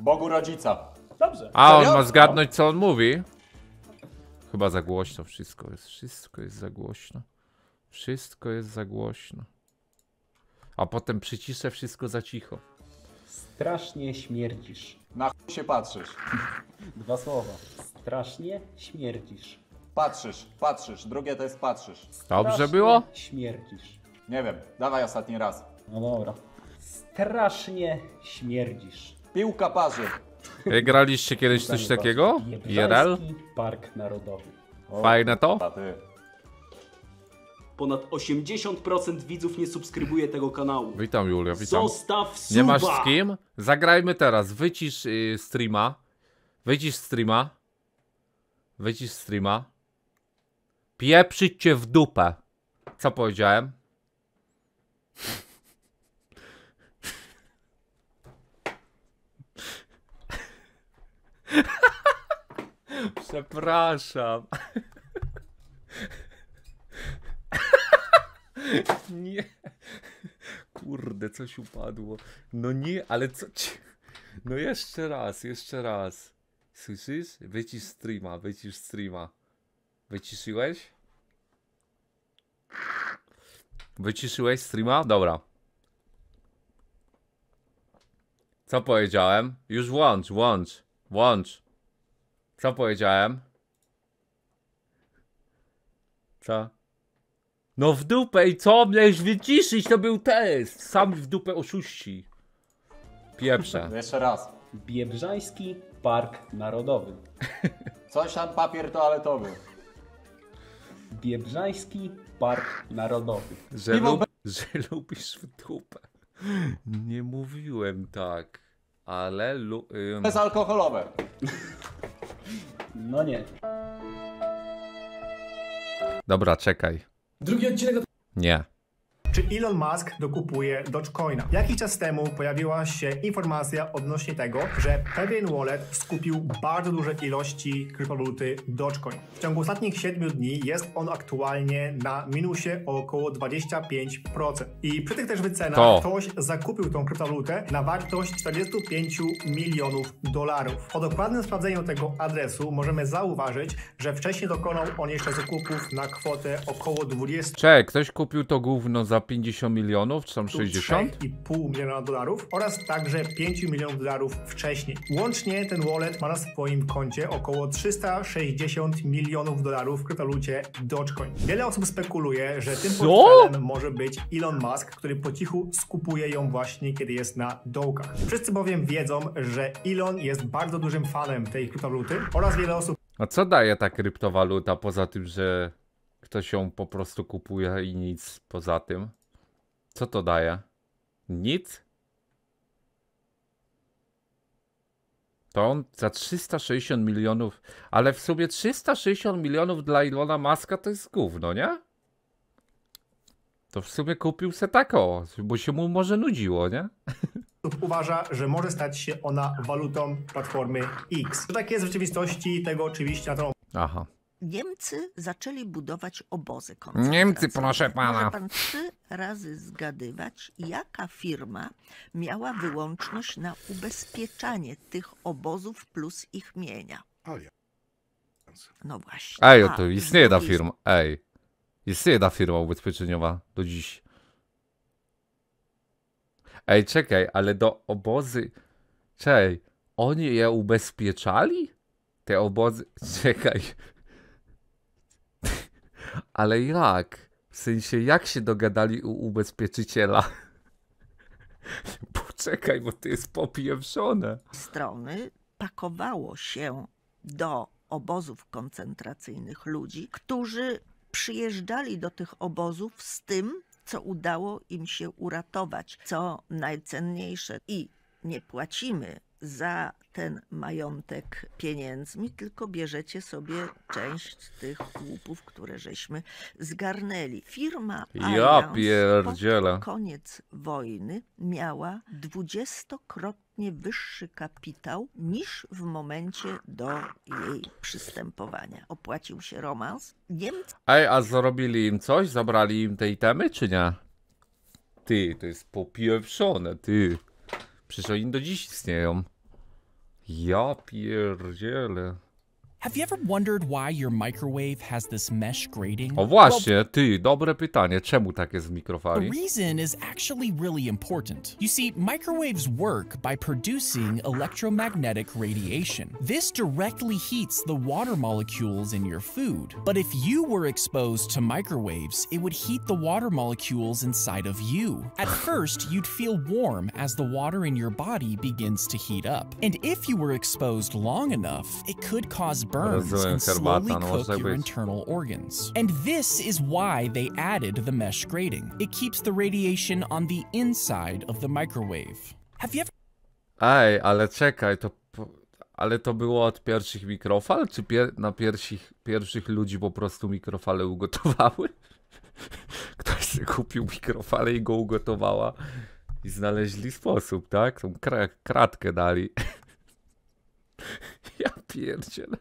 Bogu rodzica. Dobrze. A on ma zgadnąć, co on mówi? Chyba za głośno wszystko jest. Wszystko jest za głośno. Wszystko jest za głośno. A potem przyciszę wszystko za cicho. Strasznie śmierdzisz. Na chuj się patrzysz. Dwa słowa. Strasznie śmierdzisz. Patrzysz, patrzysz. Drugie to jest patrzysz. Dobrze Strasznie było? Śmierdzisz. Nie wiem, dawaj ostatni raz. No dobra. Strasznie śmierdzisz. Piłka parzy. Wy Graliście kiedyś coś takiego? Biebrzański Park Narodowy. Fajne to? Ponad 80% widzów nie subskrybuje tego kanału. Witam Julia, witam. Zostaw suba! Nie masz z kim? Zagrajmy teraz. Wycisz y, streama. Wycisz streama. Wycisz streama. Pieprzyć cię w dupę. Co powiedziałem? Przepraszam. Nie. Kurde, coś upadło. No nie, ale co ci... No jeszcze raz, jeszcze raz. Słyszysz? Wycisz streama, wycisz streama. Wyciszyłeś? Wyciszyłeś streama? Dobra. Co powiedziałem? Już włącz, włącz, włącz. Co powiedziałem? Co? No w dupę i co? Miałeś wyciszyć, to był test. Sam w dupę oszuści. Pieprze. Jeszcze raz. Biebrzański Park Narodowy. Coś tam papier toaletowy. Biebrzański Park Narodowy. Że, lub, że lubisz w dupę. Nie mówiłem tak. Ale lu... Ym, Bezalkoholowe. No nie. Dobra, czekaj. Drugi odcinek Nie. Czy Elon Musk dokupuje Dogecoina? Jakiś czas temu pojawiła się informacja odnośnie tego, że pewien wallet skupił bardzo duże ilości kryptowaluty Dogecoin. W ciągu ostatnich 7 dni jest on aktualnie na minusie o około 25%. I przy tych też wycenach To. ktoś zakupił tą kryptowalutę na wartość 45 milionów dolarów. Po dokładnym sprawdzeniu tego adresu możemy zauważyć, że wcześniej dokonał on jeszcze zakupów na kwotę około 20 Czekaj, ktoś kupił to gówno za 50 milionów, czy tam 60? 3,5 miliona dolarów oraz także 5 milionów dolarów wcześniej. Łącznie ten wallet ma na swoim koncie około 360 milionów dolarów w kryptowalucie Dogecoin. Wiele osób spekuluje, że tym portfelem może być Elon Musk, który po cichu skupuje ją właśnie kiedy jest na dołkach. Wszyscy bowiem wiedzą, że Elon jest bardzo dużym fanem tej kryptowaluty oraz wiele osób A co daje ta kryptowaluta poza tym, że ktoś ją po prostu kupuje i nic poza tym? Co to daje? Nic? To on za 360 milionów, ale w sumie 360 milionów dla Ilona Maska to jest gówno, nie? To w sumie kupił se tako, bo się mu może nudziło, nie? uważa, że może stać się ona walutą platformy X. Czy tak jest w rzeczywistości, tego oczywiście na tą Aha. Niemcy zaczęli budować obozy koncentracyjne. Niemcy, proszę pana. Może pan trzy razy zgadywać, jaka firma miała wyłączność na ubezpieczanie tych obozów plus ich mienia. No właśnie. Ej, to istnieje ta firma. Ej. Istnieje ta firma ubezpieczeniowa do dziś. Ej, czekaj, ale do obozy. Czekaj, oni je ubezpieczali? Te obozy. Czekaj. Ale jak? W sensie, jak się dogadali u ubezpieczyciela? Poczekaj, bo to jest popieprzone. strony pakowało się do obozów koncentracyjnych ludzi, którzy przyjeżdżali do tych obozów z tym, co udało im się uratować, co najcenniejsze. I nie płacimy za ten majątek pieniędzmi, tylko bierzecie sobie część tych łupów, które żeśmy zgarnęli. Firma Ja pierdzielę. pod koniec wojny miała dwudziestokrotnie wyższy kapitał niż w momencie do jej przystępowania. Opłacił się romans. Niemcy Ej, a zrobili im coś? Zabrali im te itemy, czy nie? Ty, to jest popieprzone, ty. Przecież oni do dziś istnieją. Ja pierdzielę. Have you ever wondered why your microwave has this mesh grating? O właśnie, ty, dobre pytanie. Czemu tak jest w The reason is actually really important. You see, microwaves work by producing electromagnetic radiation. This directly heats the water molecules in your food. But if you were exposed to microwaves, it would heat the water molecules inside of you. At first, you'd feel warm as the water in your body begins to heat up. And if you were exposed long enough, it could cause burns Rozumiem, and herbata, slowly no cook your internal organs. And this is why they added the mesh grating. It keeps the radiation on the inside of the microwave. Have you ever Ej, ale czekaj, to. Ale to było od pierwszych mikrofal, czy pier na pierwszych, pierwszych ludzi po prostu mikrofale ugotowały? Ktoś kupił mikrofale i go ugotowała i znaleźli sposób, tak? Tą kra kratkę dali. Ja pierdzielę.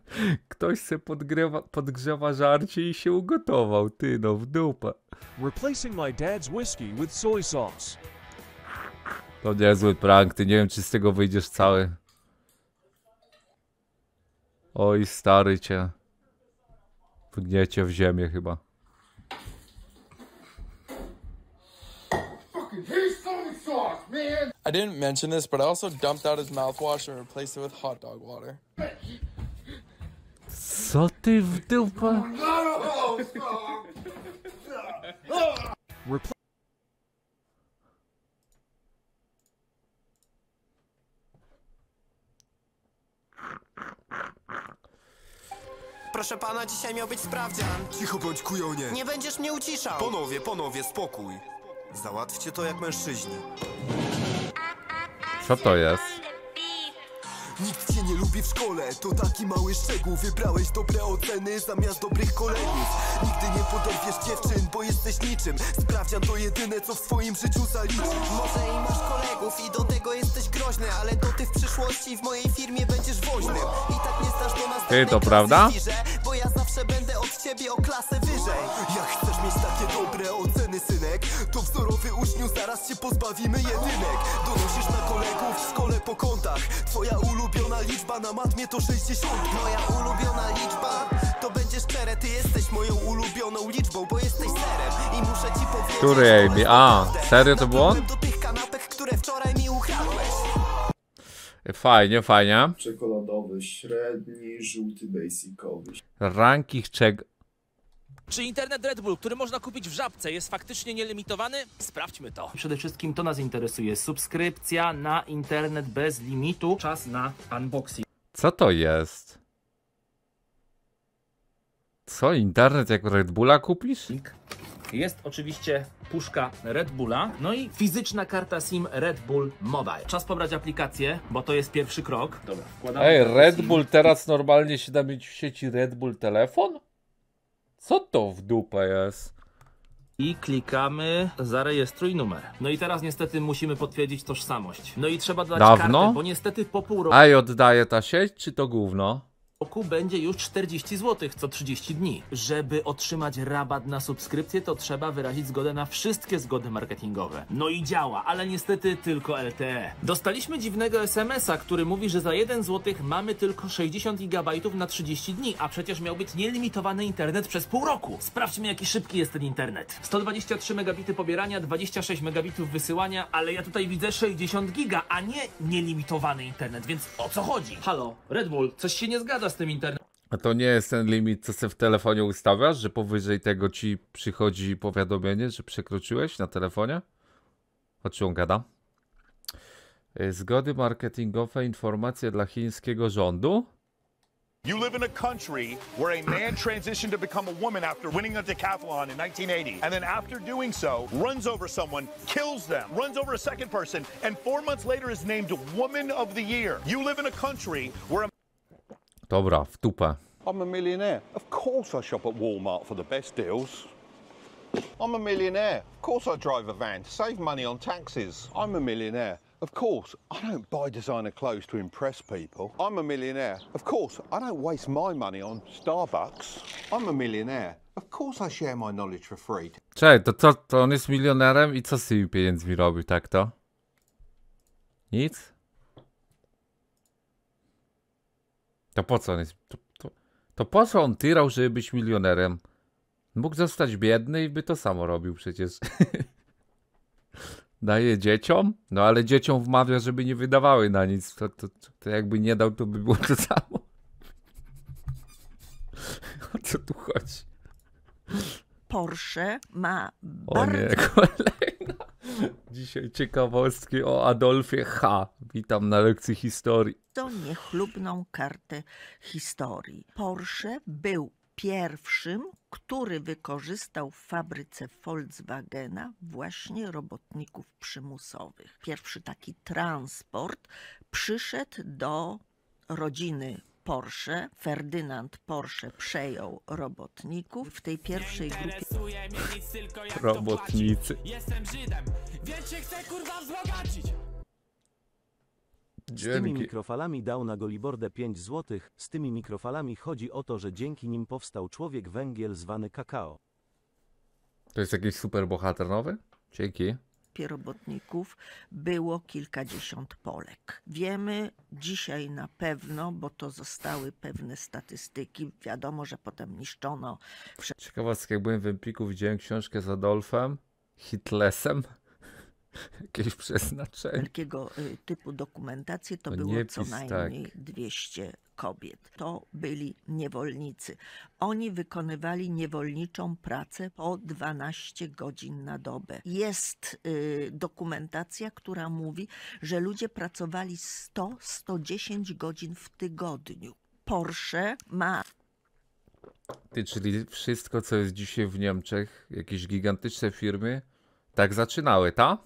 Ktoś se podgrewa, podgrzewa żarcie i się ugotował. Ty, no w dupę. Replacing my dad's whiskey with soy sauce. To niezły prank, ty nie wiem czy z tego wyjdziesz cały. Oj, stary cię. Wgniecie w ziemię chyba. I didn't mention this, but I also dumped out his mouthwash and replaced it with hot dog water. Co ty w? Repl- Proszę pana, dzisiaj miał być sprawdzian. Cicho bądź kujonie. Nie będziesz mnie uciszał. Panowie, panowie, spokój. Załatwcie to jak mężczyźni. Co to jest? Nikt cię nie lubi w szkole, to taki mały szczegół Wybrałeś dobre oceny zamiast dobrych kolegów Nigdy nie podorwiesz dziewczyn, bo jesteś niczym Sprawdzian to jedyne, co w twoim życiu zaliczy Może i masz kolegów i do tego jesteś groźny, ale to ty w przyszłości w mojej firmie będziesz woźnym. I tak nie stasz do nas Ty, to prawda? Bo ja zawsze będę od ciebie o klasę wyżej. Jak chcesz mieć takie dobre oceny, synek To wzorowy uczniu, zaraz cię pozbawimy jedynek Donosisz na kolegów w szkole po kątach Twoja ulubiona liczba na matmie to 60 Moja ulubiona liczba to będzie szczere, ty jesteś moją ulubioną liczbą, bo jesteś serem. I muszę ci powiedzieć, Amy? A, serio to było do tych kanapek, które wczoraj mi ukradłeś. Fajnie, fajnie. Czekoladowy, średni, żółty, basicowy. Ranking czeg... Czy internet Red Bull, który można kupić w żabce, jest faktycznie nielimitowany? Sprawdźmy to. Przede wszystkim to nas interesuje. Subskrypcja na internet bez limitu. Czas na unboxing. Co to jest? Co, internet jak Red Bulla kupisz? Jest oczywiście puszka Red Bulla, no i fizyczna karta SIM Red Bull Mobile. Czas pobrać aplikację, bo to jest pierwszy krok. Dobra, wkładamy Ej, Red SIM. Bull teraz normalnie się da mieć w sieci Red Bull telefon? Co to w dupę jest? I klikamy zarejestruj numer. No i teraz niestety musimy potwierdzić tożsamość. No i trzeba dodać Dawno? kartę, bo niestety po pół roku Ej, oddaje ta sieć, czy to gówno? Roku będzie już 40 zł co 30 dni. Żeby otrzymać rabat na subskrypcję, to trzeba wyrazić zgodę na wszystkie zgody marketingowe. No i działa, ale niestety tylko LTE. Dostaliśmy dziwnego SMS-a, który mówi, że za 1 zł mamy tylko 60 GB na 30 dni, a przecież miał być nielimitowany internet przez pół roku. Sprawdźmy, jaki szybki jest ten internet. 123 megabity pobierania, 26 megabitów wysyłania, ale ja tutaj widzę 60 giga, a nie nielimitowany internet, więc o co chodzi? Halo, Red Bull, coś się nie zgadza z tym internetem. A to nie jest ten limit, co sobie w telefonie ustawiasz, że powyżej tego ci przychodzi powiadomienie, że przekroczyłeś na telefonie? O czym gada? Y, Zgody marketingowe, informacje dla chińskiego rządu? You live in a country where a man transitioned to become a woman after winning a decathlon in 1980, and then after doing so, runs over someone, kills them, runs over a second person, and four months later is named Woman of the Year. You live in a country where a Dobra, w tupę. I'm a millionaire. Of course I shop at Walmart for the best deals. I'm a millionaire. Of course I drive a van to save money on taxes. I'm a millionaire. Of course, I don't buy designer clothes to impress people. I'm a millionaire. Of course, I don't waste my money on Starbucks. I'm a millionaire. Of course I share my knowledge for free. Czekaj, to co, to on jest milionerem i co z tymi pieniędzmi robi, tak to? Nic? To po co on jest? To, to, to po co on tyrał, żeby być milionerem? Mógł zostać biedny i by to samo robił przecież. Daje dzieciom? No ale dzieciom wmawia, żeby nie wydawały na nic. To, to, to, jakby nie dał, to by było to samo. O co tu chodzi? Porsche ma O bardzo nie, kolejna. Dzisiaj ciekawostki o Adolfie H. Witam na lekcji historii. niechlubną kartę historii. Porsche był pierwszym, który wykorzystał w fabryce Volkswagena właśnie robotników przymusowych. Pierwszy taki transport przyszedł do rodziny Porsche. Ferdynand Porsche przejął robotników. W tej pierwszej grupie Robotnicy. Jestem Żydem, więc się chcę kurwa wzbogacić. Z tymi mikrofalami dał na Golibordę 5 zł. Z tymi mikrofalami chodzi o to, że dzięki nim powstał człowiek węgiel zwany kakao. To jest jakiś super bohater nowy? Dzięki. Robotników było kilkadziesiąt Polek. Wiemy dzisiaj na pewno, bo to zostały pewne statystyki. Wiadomo, że potem niszczono Ciekawostka, jak byłem w Empiku, widziałem książkę z Adolfem Hitlesem. Jakieś przeznaczenie. wszelkiego y, typu dokumentację, to No było co pis najmniej tak. 200 kobiet. To byli niewolnicy. Oni wykonywali niewolniczą pracę po 12 godzin na dobę. Jest y, dokumentacja, która mówi, że ludzie pracowali 100-110 godzin w tygodniu. Porsche ma Ty, czyli wszystko, co jest dzisiaj w Niemczech, jakieś gigantyczne firmy, tak zaczynały, ta?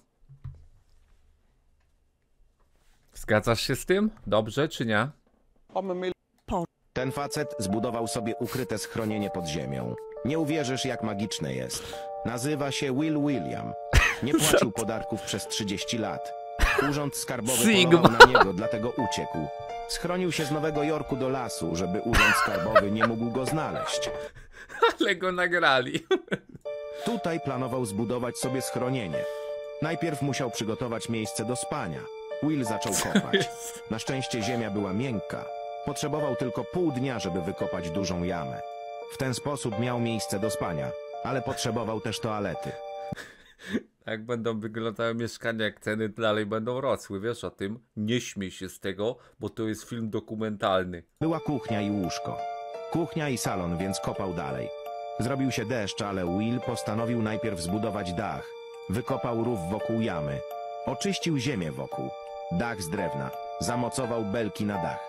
Zgadzasz się z tym? Dobrze czy nie? Ten facet zbudował sobie ukryte schronienie pod ziemią. Nie uwierzysz, jak magiczne jest. Nazywa się Will William. Nie płacił podarków przez 30 lat. Urząd skarbowy Sigma. polował na niego, dlatego uciekł. Schronił się z Nowego Jorku do lasu, żeby urząd skarbowy nie mógł go znaleźć. Ale go nagrali. Tutaj planował zbudować sobie schronienie. Najpierw musiał przygotować miejsce do spania. Will zaczął kopać. Na szczęście ziemia była miękka. Potrzebował tylko pół dnia, żeby wykopać dużą jamę. W ten sposób miał miejsce do spania, ale potrzebował też toalety. Jak będą wyglądały mieszkania, jak ceny dalej będą rosły, wiesz o tym? Nie śmiej się z tego, bo to jest film dokumentalny. Była kuchnia i łóżko. Kuchnia i salon, więc kopał dalej. Zrobił się deszcz, ale Will postanowił najpierw zbudować dach. Wykopał rów wokół jamy. Oczyścił ziemię wokół. Dach z drewna. Zamocował belki na dach.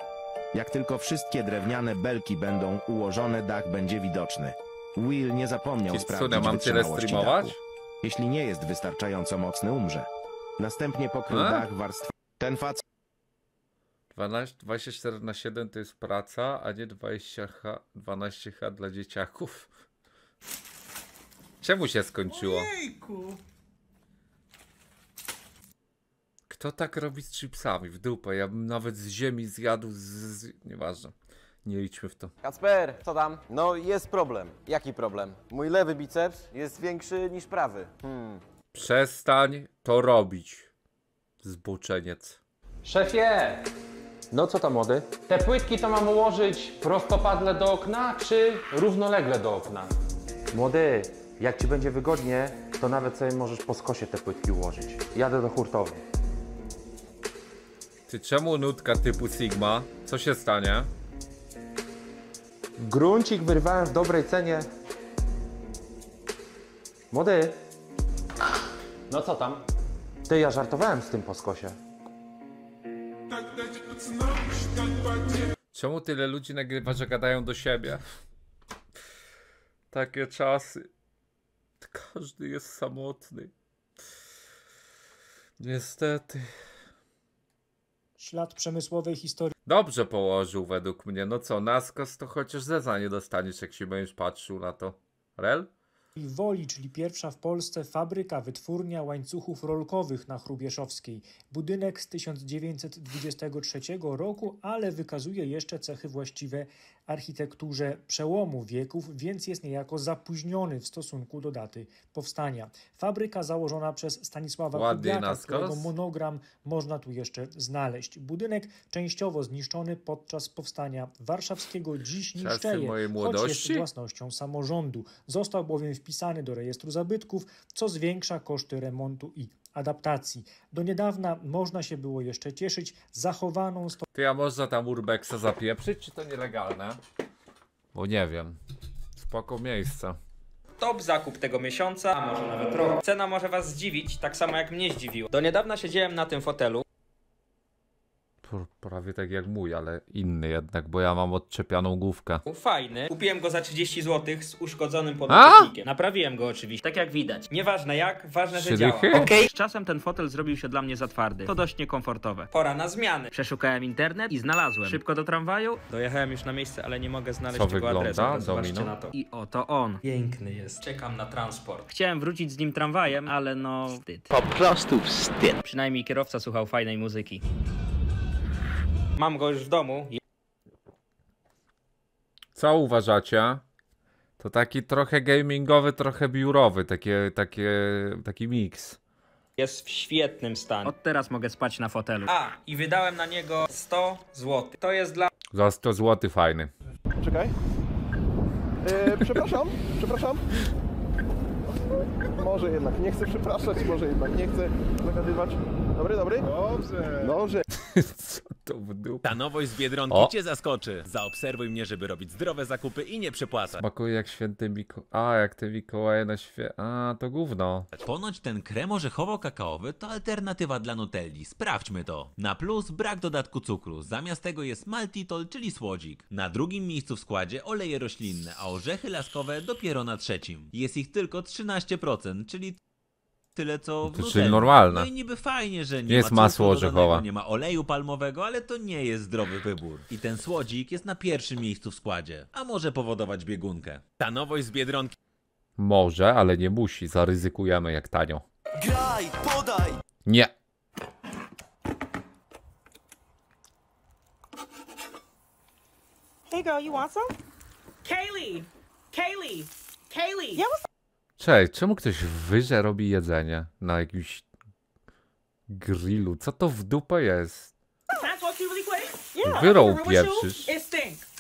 Jak tylko wszystkie drewniane belki będą ułożone, dach będzie widoczny. Will nie zapomniał Kitsune, sprawdzić mam tyle wytrzymałości streamować? dachu. Jeśli nie jest wystarczająco mocny, umrze. Następnie pokrył A? dach warstwą. Ten facet 12, 24 na 7 to jest praca, a nie 20H, 12H dla dzieciaków. Czemu się skończyło? Kto tak robi z chipsami w dupę? Ja bym nawet z ziemi zjadł z... z... Nieważne. Nie idźmy w to. Kacper, co tam? No jest problem. Jaki problem? Mój lewy biceps jest większy niż prawy. Hmm. Przestań to robić. Zboczeniec. Szefie! No co tam młody? Te płytki to mam ułożyć prostopadle do okna, czy równolegle do okna? Młody, jak ci będzie wygodnie, to nawet sobie możesz po skosie te płytki ułożyć. Jadę do hurtowni. Ty czemu nutka typu Sigma? Co się stanie? Gruncik wyrwałem w dobrej cenie. Młody, No co tam? ty ja żartowałem z tym po skosie. Czemu tyle ludzi nagrywa, że gadają do siebie? Takie czasy. Każdy jest samotny. Niestety. Ślad przemysłowej historii Dobrze położył według mnie. No co, naskaz to chociaż zeza nie dostaniesz, jak się będziesz patrzył na to. Rel? Woli, czyli pierwsza w Polsce fabryka, wytwórnia łańcuchów rolkowych na Chrubieszowskiej. Budynek z 1923 roku, ale wykazuje jeszcze cechy właściwe architekturze przełomu wieków, więc jest niejako zapóźniony w stosunku do daty powstania. Fabryka założona przez Stanisława Ładnie Kubiaka, którego monogram można tu jeszcze znaleźć. Budynek częściowo zniszczony podczas powstania warszawskiego dziś niszczeje, choć jest własnością samorządu. Został bowiem wpisany do rejestru zabytków, co zwiększa koszty remontu i adaptacji. Do niedawna można się było jeszcze cieszyć zachowaną Ty, a można tam urbexa zapieprzyć, czy to nielegalne? Bo nie wiem. Spoko miejsce. Top zakup tego miesiąca, a może nawet roku. Cena może was zdziwić, tak samo jak mnie zdziwiło. Do niedawna siedziałem na tym fotelu. Pr- Prawie tak jak mój, ale inny jednak, bo ja mam odczepianą główkę. Fajny. Kupiłem go za 30 zł z uszkodzonym A? podłożnikiem. Naprawiłem go oczywiście, tak jak widać. Nieważne jak, ważne, że działa. Okej. Z czasem ten fotel zrobił się dla mnie za twardy. To dość niekomfortowe. Pora na zmiany. Przeszukałem internet i znalazłem. Szybko do tramwaju. Dojechałem już na miejsce, ale nie mogę znaleźć Co tego wygląda? adresu. Domino? Zobaczcie na to. I oto on. Piękny jest. Czekam na transport. Chciałem wrócić z nim tramwajem, ale no wstyd. Po prostu wstyd. Przynajmniej kierowca słuchał fajnej muzyki. Mam go już w domu. Co uważacie? To taki trochę gamingowy, trochę biurowy, takie, takie, taki miks. Jest w świetnym stanie. Od teraz mogę spać na fotelu. A, i wydałem na niego 100 zł. To jest dla Za 100 zł fajny. Czekaj. E, przepraszam, przepraszam. Może jednak nie chcę przepraszać, może jednak nie chcę zagadywać. Dobry, dobry? Dobrze. Dobrze. Co to w dupę? Ta nowość z Biedronki O. cię zaskoczy. Zaobserwuj mnie, żeby robić zdrowe zakupy i nie przepłacać. Smakuje jak święty Miko... A, jak te Mikołaje na świe... A, to gówno. Ponoć ten krem orzechowo-kakaowy to alternatywa dla Nutelli. Sprawdźmy to. Na plus brak dodatku cukru. Zamiast tego jest maltitol, czyli słodzik. Na drugim miejscu w składzie oleje roślinne, a orzechy laskowe dopiero na trzecim. Jest ich tylko 13%, czyli tyle co w To czyli normalne. No i niby fajnie, że nie jest ma masło orzechowe. nie ma oleju palmowego, ale to nie jest zdrowy wybór. I ten słodzik jest na pierwszym miejscu w składzie, a może powodować biegunkę. Ta nowość z Biedronki Może, ale nie musi. Zaryzykujemy jak tanio. Graj, podaj! Nie. Hey girl, you want some? Kaylee! Kaylee! Kaylee! Yeah, what's Cześć, czemu ktoś wyże robi jedzenie na jakimś grillu? Co to w dupę jest? Can I talk to you really quick? Yeah. Wyrął pieprzysz.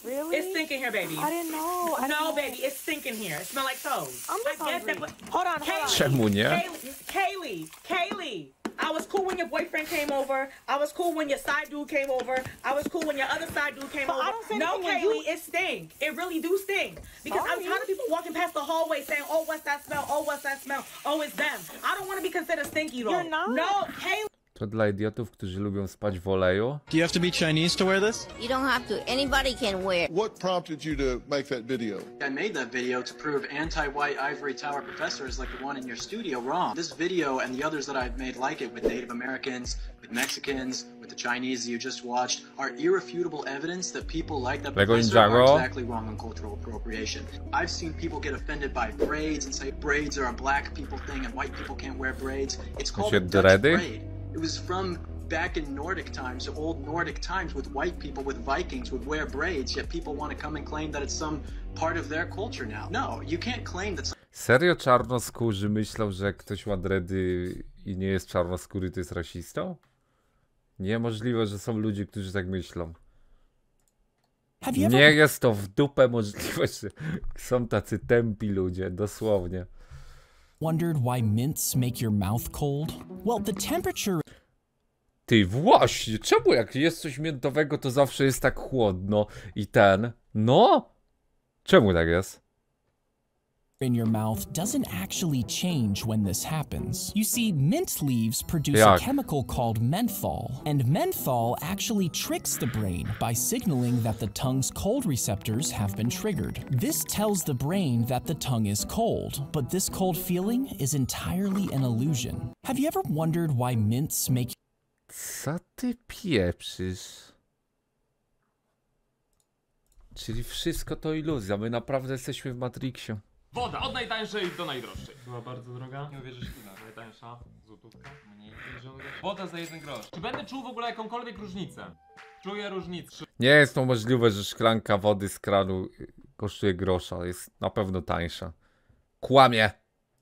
Really? It's stinking here, baby. I didn't know. I no, baby, it's stinking here. It smell like toes. I'm just I get that, but hold on, hold on. Czemu nie? Kaylee, Kaylee, Kaylee. I was cool when your boyfriend came over. I was cool when your side dude came over. I was cool when your other side dude came But over. I don't say no, Kaylee, you- it stink. It really do stink. Because I'm Sorry. tired of people walking past the hallway saying, "Oh, what's that smell? Oh, what's that smell? Oh, it's them." I don't want to be considered stinky though. You're not. No, Kaylee. To dla idiotów, którzy lubią spać w oleju? Do you have to be Chinese to wear this? You don't have to. Anybody can wear. What prompted you to make that video? I made that video to prove anti-white ivory tower professors like the one in your studio wrong. This video and the others that I've made like it with Native Americans, with Mexicans, with the Chinese you just watched are irrefutable evidence that people like that professor are exactly wrong on cultural appropriation. I've seen people get offended by braids and say braids are a black people thing and white people can't wear braids. It's called się a Dutch dready? braid. It was from back in Nordic times, old Nordic times, with white people, with Vikings would wear braids, yet people want to come and claim that it's some part of their culture now. No, you can't claim that Serio czarnoskórzy myślą, że ktoś ma dredy i nie jest czarnoskóry, to jest rasistą? Niemożliwe, że są ludzie, którzy tak myślą. Nie jest to w dupę możliwe, że są tacy tępi ludzie, dosłownie. Wondered why mints make your mouth cold? Well, the temperature Ty, właśnie, czemu jak jest coś miętowego, to zawsze jest tak chłodno i ten, no? Czemu tak jest? In your mouth doesn't actually change when this happens. You see, mint leaves produce a chemical called menthol, and menthol actually tricks the brain by signaling that the tongue's cold receptors have been triggered. This tells the brain that the tongue is cold, but this cold feeling is entirely an illusion. Have you ever wondered why mints make ty pieprzysz? Czyli wszystko to iluzja, my naprawdę jesteśmy w Matrixie. Woda, od najtańszej do najdroższej. Była bardzo droga. Nie uwierzysz ile. Najtańsza, złotówka. Mniej 50 groszy. Woda za jeden grosz. Czy będę czuł w ogóle jakąkolwiek różnicę? Czuję różnicę. Nie jest to możliwe, że szklanka wody z kranu kosztuje grosza. Jest na pewno tańsza. Kłamie.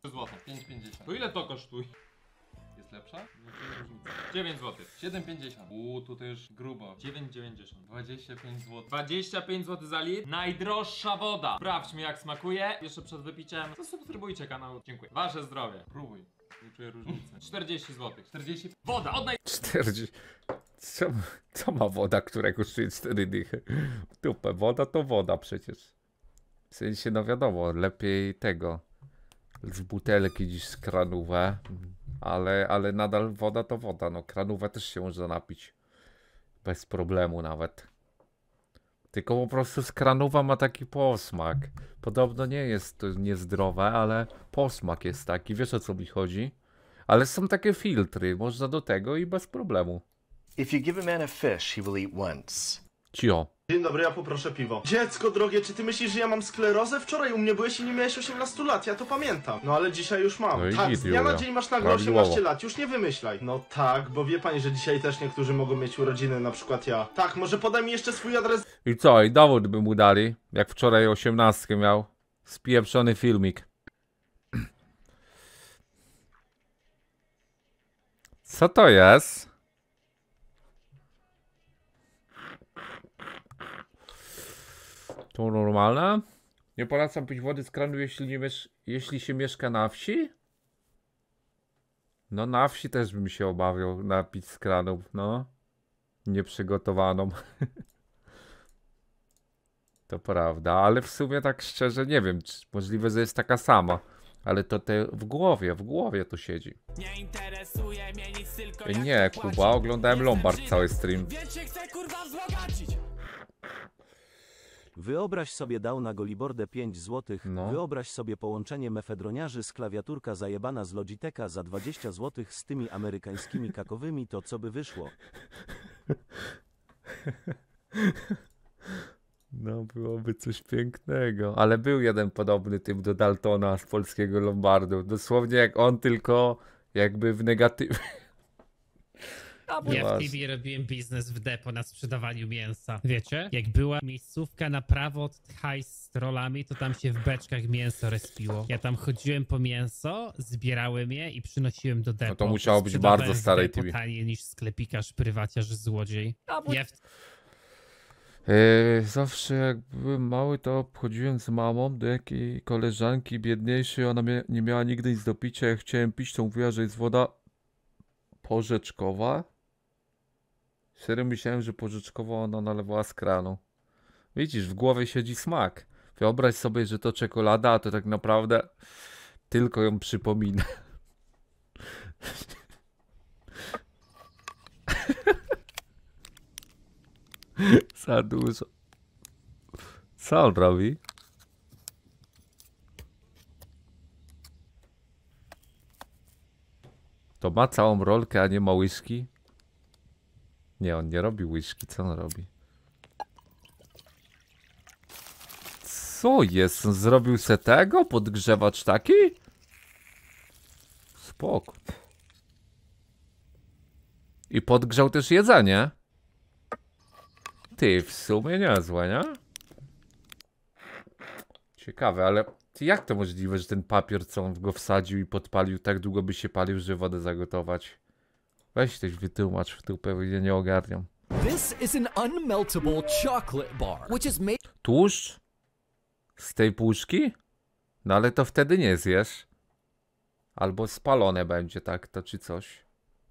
3 zł. 5,50. To ile to kosztuje? Jest lepsza? Nie czuję różnicy. 9 zł. 7,50. Uuu, tutaj już grubo. 9,90. 25 zł. 25 zł za litr. Najdroższa woda. Sprawdźmy jak smakuje. Jeszcze przed wypiciem. Zasubskrybujcie kanał. Dziękuję. Wasze zdrowie. Próbuj. Nie czuję różnicy. 40 zł. 40. Woda, od naj... 40. Co, co ma woda, która kosztuje 4 dychy? Dupę, woda to woda przecież. W sensie, no wiadomo, lepiej tego z butelki niż z kranówę, ale, ale nadal woda to woda, no kranówę też się można napić. Bez problemu nawet. Tylko po prostu z kranowa ma taki posmak. Podobno nie jest to niezdrowe, ale posmak jest taki, wiesz o co mi chodzi? Ale są takie filtry, można do tego i bez problemu. If you give a man a fish, he will eat once. Cio. Dzień dobry, ja poproszę piwo. Dziecko drogie, czy ty myślisz, że ja mam sklerozę? Wczoraj u mnie byłeś i nie miałeś 18 lat, ja to pamiętam. No ale dzisiaj już mam. No i tak, git, z dnia na Julia. dzień masz nagle Prawidłowo. 18 lat, już nie wymyślaj. No tak, bo wie pani, że dzisiaj też niektórzy mogą mieć urodziny, na przykład ja. Tak, może podaj mi jeszcze swój adres I co, i dowód by mu dali, jak wczoraj 18 miał. Spieprzony filmik. Co to jest? To normalne? Nie polecam pić wody z kranu, jeśli, nie miesz- jeśli się mieszka na wsi? No na wsi też bym się obawiał napić z kranu, no. Nieprzygotowaną. To prawda, ale w sumie tak szczerze nie wiem, czy możliwe, że jest taka sama. Ale to te w głowie, w głowie to siedzi. Nie interesuje mnie nic, tylko Nie, Kuba, oglądałem Lombard cały stream. Więc się chcę kurwa wzbogacić. Wyobraź sobie dał na Golibordę 5 zł. No. Wyobraź sobie połączenie mefedroniarzy z klawiaturka zajebana z Logitecha za 20 zł z tymi amerykańskimi kakowymi, to co by wyszło? No, byłoby coś pięknego. Ale był jeden podobny typ do Daltona z polskiego Lombardu. Dosłownie jak on, tylko jakby w negatywie. Ja w TV robiłem biznes w depo na sprzedawaniu mięsa. Wiecie? Jak była miejscówka na prawo od hajs z trollami, to tam się w beczkach mięso respiło. Ja tam chodziłem po mięso, zbierałem je i przynosiłem do depo. No to musiało być bardzo starej TV. taniej niż sklepikarz, prywaciarz, złodziej. Ja w... Yy, zawsze jak byłem mały, to chodziłem z mamą do jakiej koleżanki biedniejszej. Ona nie miała nigdy nic do picia. Jak chciałem pić, to mówiła, że jest woda porzeczkowa. Serio myślałem, że porzeczkowa ona nalewała z kranu. Widzisz, w głowie siedzi smak. Wyobraź sobie, że to czekolada, a to tak naprawdę tylko ją przypomina. Za dużo. Co on robi? To ma całą rolkę, a nie ma łyżki? Nie, on nie robi łyżki. Co on robi? Co jest? Zrobił se tego? Podgrzewacz taki? Spoko. I podgrzał też jedzenie. Ty, w sumie niezłe, nie? Ciekawe, ale jak to możliwe, że ten papier, co on go wsadził i podpalił, tak długo by się palił, żeby wodę zagotować? Weź ktoś wytłumacz w tupę, bo ja nie ogarniam. This is an unmeltable chocolate bar, which is made. Tłuszcz? Z tej puszki? No ale to wtedy nie zjesz. Albo spalone będzie tak, to czy coś.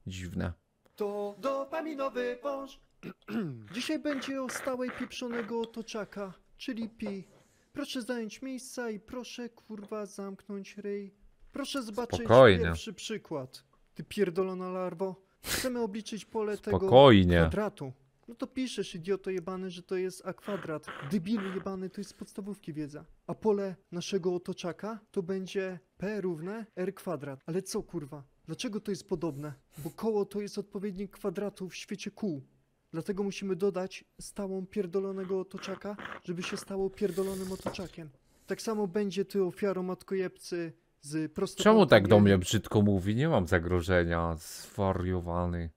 Dziwne. To dopaminowy wąż. Dzisiaj będzie o stałej pieprzonego otoczaka, czyli pi. Proszę zająć miejsca i proszę kurwa zamknąć ryj. Proszę zobaczyć Spokojnie. pierwszy przykład. Ty pierdolona larwo. Chcemy obliczyć pole tego Spokojnie. kwadratu. No to piszesz, idioto jebany, że to jest a kwadrat. Debilu jebany, to jest z podstawówki wiedza. A pole naszego otoczaka to będzie p równe r kwadrat. Ale co kurwa? Dlaczego to jest podobne? Bo koło to jest odpowiednik kwadratu w świecie kół. Dlatego musimy dodać stałą pierdolonego otoczaka, żeby się stało pierdolonym otoczakiem. Tak samo będzie ty ofiarą matkojebcy z. Czemu tak do mnie brzydko mówi? Nie mam zagrożenia. Zwariowany.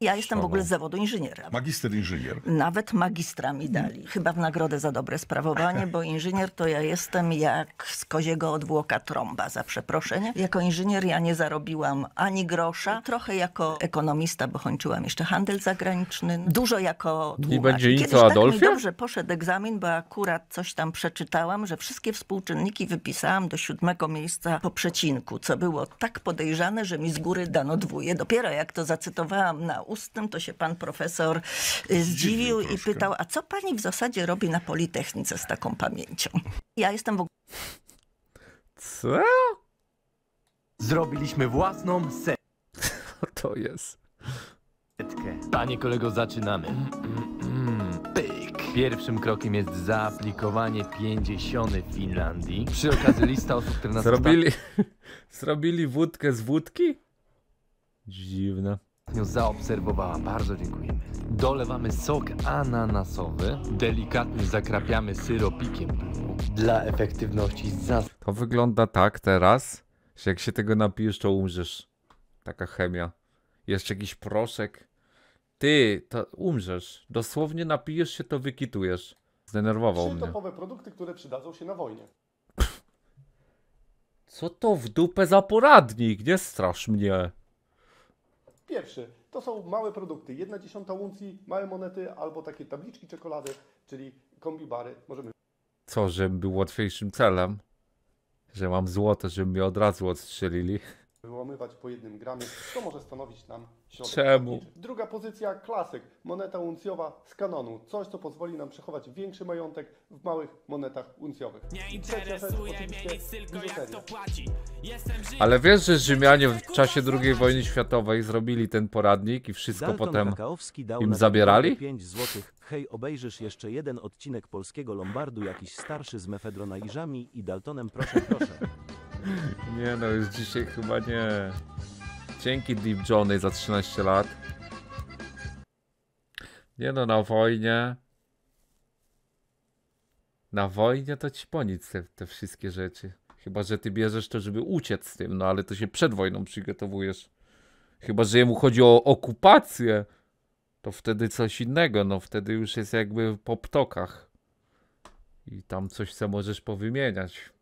Ja jestem w ogóle z zawodu inżyniera. Magister inżynier. Nawet magistra mi dali. Chyba w nagrodę za dobre sprawowanie, bo inżynier to ja jestem jak z koziego odwłoka trąba, za przeproszenie. Jako inżynier ja nie zarobiłam ani grosza. Trochę jako ekonomista, bo kończyłam jeszcze handel zagraniczny. Dużo jako I tłumacz. będzie nic Kiedyś tak Adolfie? mi dobrze poszedł egzamin, bo akurat coś tam przeczytałam, że wszystkie współczynniki wypisałam do siódmego miejsca po przecinku, co było tak podejrzane, że mi z góry dano dwóje. Dopiero jak to zacytowałam na ustnym, to się pan profesor y, zdziwił i pytał, a co pani w zasadzie robi na Politechnice z taką pamięcią? Ja jestem w ogóle Co? Zrobiliśmy własną setkę. To jest. Panie kolego, zaczynamy. Pyk. Pierwszym krokiem jest zaaplikowanie 50 w Finlandii. Przy okazji lista osób, które nas Zrobili, zrobili wódkę z wódki? Dziwne. Zaobserwowała. Bardzo dziękujemy. Dolewamy sok ananasowy. Delikatnie zakrapiamy syropikiem. Dla efektywności zas... To wygląda tak teraz, że jak się tego napijesz, to umrzesz. Taka chemia. Jeszcze jakiś proszek. Ty, to umrzesz. Dosłownie napijesz się, to wykitujesz. Zdenerwował Trzy mnie. topowe produkty, które przydadzą się na wojnie. Co to w dupę za poradnik? Nie strasz mnie. Pierwszy to są małe produkty. Jedna dziesiąta uncji, małe monety albo takie tabliczki czekolady, czyli kombibary. Możemy Co, żebym był łatwiejszym celem? Że mam złoto, żeby mnie od razu odstrzelili? Wyłamywać po jednym gramie. To może stanowić nam środek Czemu? Druga pozycja, klasyk. Moneta uncjowa z kanonu. Coś, co pozwoli nam przechować większy majątek w małych monetach uncjowych. I trzecia rzecz, oczywiście, biżuteria. Ale wiesz, że Rzymianie w czasie II wojny światowej zrobili ten poradnik i wszystko Dalton potem im zabierali? 5 złotych. Hej, obejrzysz jeszcze jeden odcinek polskiego Lombardu, jakiś starszy z mefedronaiżami i Daltonem, proszę, proszę. Nie no, już dzisiaj chyba nie. Dzięki Deep Johnny za 13 lat. Nie no, na wojnie. Na wojnie to ci po nic te, te wszystkie rzeczy. Chyba, że ty bierzesz to, żeby uciec z tym, no ale to się przed wojną przygotowujesz. Chyba, że jemu chodzi o okupację, to wtedy coś innego, no wtedy już jest jakby po ptokach. I tam coś co możesz powymieniać.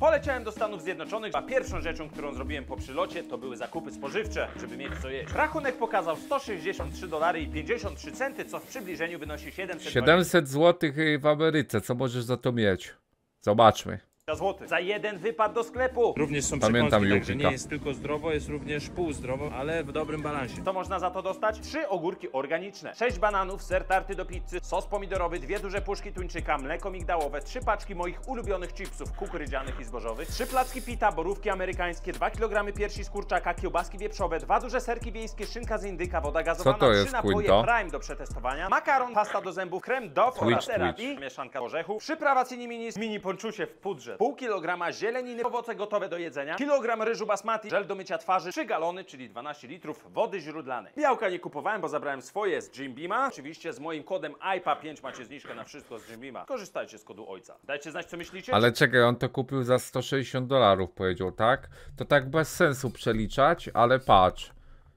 Poleciałem do Stanów Zjednoczonych, a pierwszą rzeczą, którą zrobiłem po przylocie, to były zakupy spożywcze, żeby mieć co jeść. Rachunek pokazał 163 dolary i 53 centy, co w przybliżeniu wynosi 700 700 zł w Ameryce, co możesz za to mieć? Zobaczmy. Zł. Za jeden wypad do sklepu. Również są Pamiętam przekąski, także nie jest tylko zdrowo, jest również półzdrowo, ale w dobrym balansie. Co można za to dostać? Trzy ogórki organiczne, sześć bananów, ser tarty do pizzy, sos pomidorowy, dwie duże puszki tuńczyka, mleko migdałowe, trzy paczki moich ulubionych chipsów kukurydzianych i zbożowych, trzy placki pita, borówki amerykańskie, dwa kilogramy piersi z kurczaka, kiełbaski wieprzowe, dwa duże serki wiejskie, szynka z indyka, woda gazowana, to jest, trzy napoje Quinto? Prime do przetestowania, makaron, pasta do zębów, krem Twitch, oraz Twitch. i mieszanka orzechów, przyprawa cini minis, mini ponczusie w pudrze, pół kilograma zieleniny, owoce gotowe do jedzenia, kilogram ryżu basmati, żel do mycia twarzy, 3 galony, czyli 12 litrów wody źródlanej. Białka nie kupowałem, bo zabrałem swoje z Jim Beama. Oczywiście z moim kodem IPA5 macie zniżkę na wszystko z Jim Beama. Korzystajcie z kodu ojca. Dajcie znać, co myślicie. Ale czekaj, on to kupił za 160 dolarów, powiedział, tak? To tak bez sensu przeliczać, ale patrz.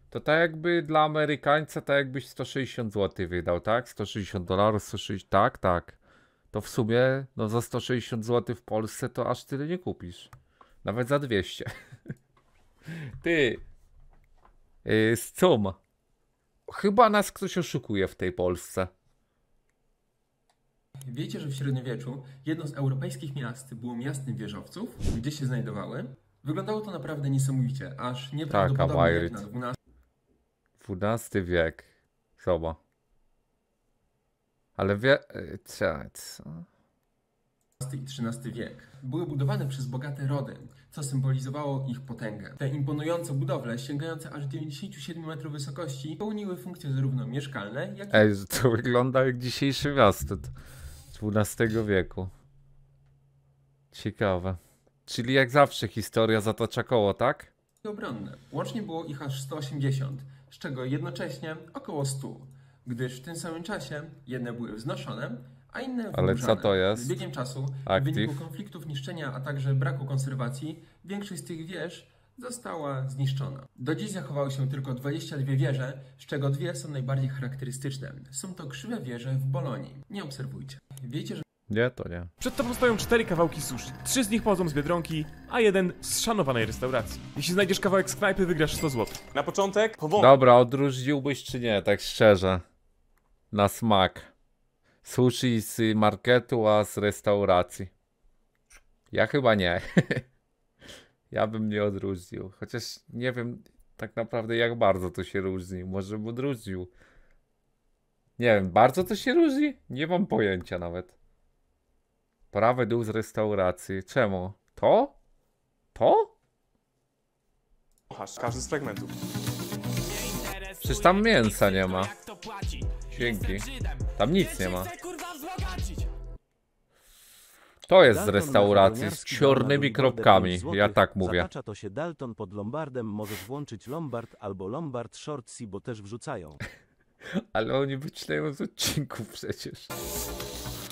To tak jakby dla Amerykańca, tak jakbyś 160 zł wydał, tak? 160 dolarów, 160, tak, tak. To w sumie, no za 160 zł w Polsce to aż tyle nie kupisz. Nawet za 200. Ty. Yy, z cum. Chyba nas ktoś oszukuje w tej Polsce. Wiecie, że w średniowieczu jedno z europejskich miast było miastem wieżowców, gdzie się znajdowały? Wyglądało to naprawdę niesamowicie, aż nieprawdopodobnie jak Bajryt. na XII wiek. Chyba. Ale wie... yy, Co? XII i XIII wiek. Były budowane przez bogate rody, co symbolizowało ich potęgę. Te imponujące budowle, sięgające aż 97 metrów wysokości, pełniły funkcje zarówno mieszkalne, jak i Ej, to wygląda jak dzisiejsze miasto XII wieku. Ciekawe. Czyli jak zawsze historia zatacza koło, tak? obronne. Łącznie było ich aż 180, z czego jednocześnie około 100, gdyż w tym samym czasie jedne były wznoszone, a inne Ale wyburzane. co to jest? Z biegiem czasu, w Active? wyniku konfliktów, niszczenia, a także braku konserwacji, większość z tych wież została zniszczona. Do dziś zachowały się tylko 22 wieże, z czego dwie są najbardziej charakterystyczne. Są to krzywe wieże w Bolonii. Nie obserwujcie. Wiecie, że Nie, to nie. Przed tobą stoją cztery kawałki sushi. Trzy z nich pochodzą z Biedronki, a jeden z szanowanej restauracji. Jeśli znajdziesz kawałek z knajpy, wygrasz 100 zł. Na początek powąchaj. Dobra, odróżniłbyś czy nie, tak szczerze. Na smak. Sushi z marketu, a z restauracji. Ja chyba nie. ja bym nie odróżnił. Chociaż nie wiem tak naprawdę jak bardzo to się różni. Może bym odróżnił. Nie wiem, bardzo to się różni? Nie mam pojęcia nawet. Prawy dół z restauracji. Czemu? To? To? Każdy z fragmentów. Przecież tam mięsa nie ma. Dzięki. Tam nic nie ma. To jest z restauracji z czarnymi kropkami. 5 Ja tak mówię. Zatacza to się Dalton pod Lombardem, możesz włączyć Lombard albo Lombard Shortsy, bo też wrzucają. Ale oni wycinają z odcinków przecież.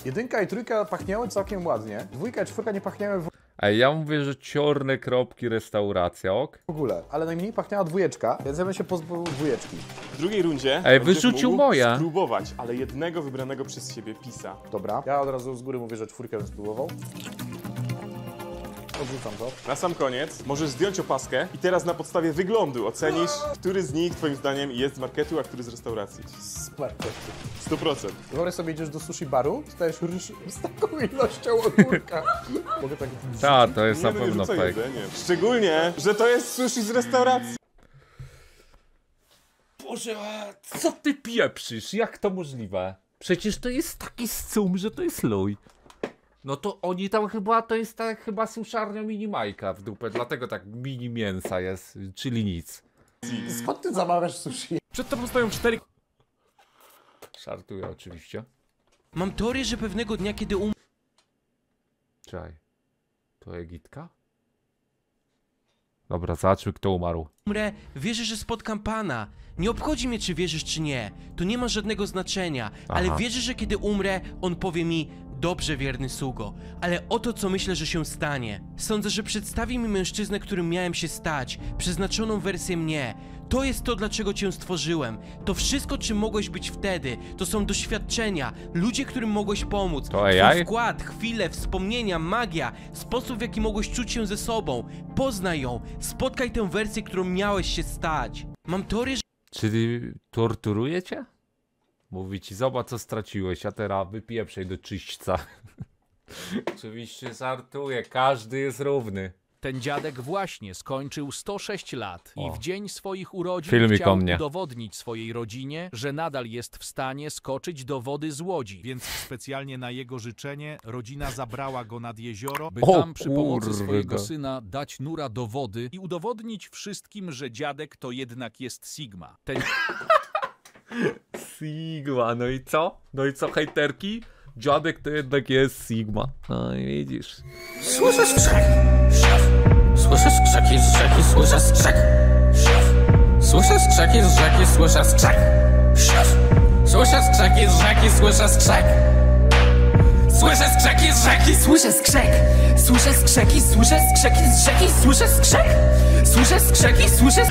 Jedynka i trójka pachniały całkiem ładnie. Dwójka i czwórka nie pachniały w Ej, ja mówię, że czarne kropki restauracja, ok? ogóle, ale najmniej pachniała dwójeczka, więc ja bym się pozbył dwójeczki. W drugiej rundzie Ej, będziesz wyrzucił mógł moje. spróbować, ale jednego wybranego przez siebie pisa. Dobra, ja od razu z góry mówię, że czwórkę bym spróbował. Odrzucam to. Na sam koniec możesz zdjąć opaskę i teraz na podstawie wyglądu ocenisz, który z nich twoim zdaniem jest z marketu, a który z restauracji. Z marketu. 100%. Wyobraź sobie, idziesz do sushi baru, stajesz ryż z taką ilością ogórka. Mogę tak... Ta, to jest Nie, na no pewno fake. jedzeniem. Szczególnie, że to jest sushi z restauracji. Boże, co ty pieprzysz? Jak to możliwe? Przecież to jest taki scum, że to jest luj. No to oni tam chyba, to jest tak chyba suszarnia mini Majka w dupę, dlatego tak mini mięsa jest, czyli nic. Skąd ty zamawiasz sushi? Przed tobą stoją cztery... Żartuję oczywiście. Mam teorię, że pewnego dnia, kiedy um... Czekaj. To Egitka? Dobra, zobaczmy kto umarł. umrę, wierzę, że spotkam Pana. Nie obchodzi mnie, czy wierzysz, czy nie. To nie ma żadnego znaczenia. Ale Aha. wierzę, że kiedy umrę, On powie mi Dobrze, wierny sługo, ale oto co myślę, że się stanie. Sądzę, że przedstawi mi mężczyznę, którym miałem się stać, przeznaczoną wersję mnie. To jest to, dlaczego cię stworzyłem. To wszystko, czym mogłeś być wtedy, to są doświadczenia, ludzie, którym mogłeś pomóc. To Twój AI? wkład, chwile, wspomnienia, magia, sposób, w jaki mogłeś czuć się ze sobą. Poznaj ją, spotkaj tę wersję, którą miałeś się stać. Mam teorię, że Czyli torturuje cię? Mówi ci, zobacz co straciłeś, a teraz wypieprzej do czyśćca. Oczywiście żartuję, każdy jest równy. Ten dziadek właśnie skończył 106 lat i O. w dzień swoich urodzin Filmik chciał o mnie. udowodnić swojej rodzinie, że nadal jest w stanie skoczyć do wody z łodzi. Więc specjalnie na jego życzenie rodzina zabrała go nad jezioro, by O tam przy pomocy swojego syna dać nura do wody i udowodnić wszystkim, że dziadek to jednak jest Sigma. Ten Sigma, no i co? No i co, hejterki? Dziadek to jednak jest Sigma. No i widzisz. Słyszę skrzek. Słyszę skrzeki z rzeki, słyszę skrzek. Słyszę skrzeki z rzeki, słyszę skrzek. Słyszę skrzeki z rzeki, słyszę skrzek. Słyszę skrzeki z rzeki, słyszę skrzek. Słyszę skrzeki, słyszę skrzeki z rzeki, słyszę skrzek. Słyszę skrzeki, słyszę